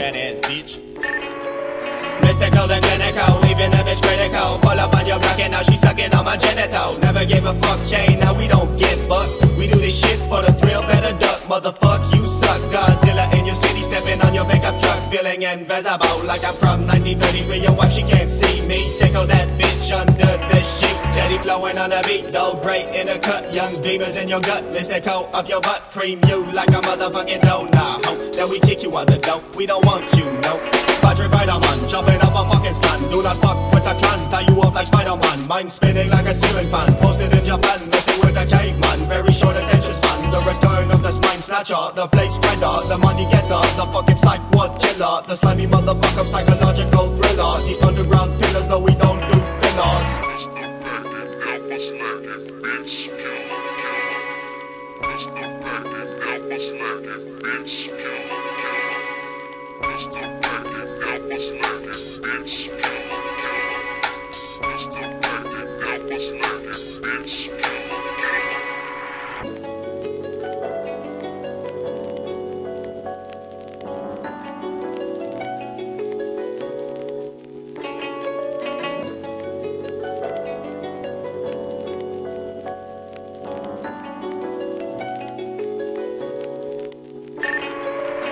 ass bitch. Mystical and clinical, leaving a bitch critical. Pull up on your block and now she sucking on my genital. Never gave a fuck, chain, now we don't invisible like I'm from 1933. Your wife, she can't see me. Take Tickle that bitch under the sheet. Steady flowing on the beat, though great in the cut. Young beamers in your gut, mystical up your butt. Cream you like a motherfucking donut. Hope that we kick you out the dope. We don't want you, no. Patrick Spider-Man, jumping up a fucking stand. Do not fuck with a clan, tie you up like Spider-Man. Mind spinning like a ceiling fan. Killer, the slimy motherfucker psychological thriller. The underground pillars, no we don't do fillers.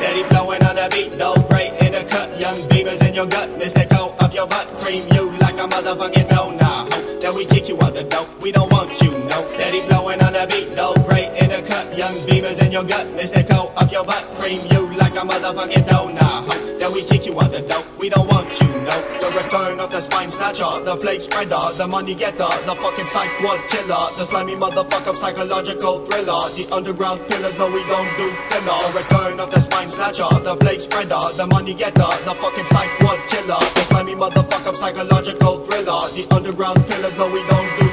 Steady flowing on the beat, though great in the cut. Young beamers in your gut, mystical up your butt. Cream you like a motherfucking donut. Hope that we kick you out the dope. We don't want you, no. Steady flowing on the beat, though great in the cut. Young beamers in your gut, mystical up your butt. Cream you like a motherfucking donut. Hope that we kick you out the dope. We don't want you, no. Spine snatcher, the plague spreader, the money getter, the fucking psych ward killer, the slimy motherfucker psychological thriller. The underground pillars, no, we don't do filler. Return of the spine snatcher, the plague spreader, the money getter, the fucking psych ward killer, the slimy motherfucker psychological thriller. The underground pillars, no, we don't do.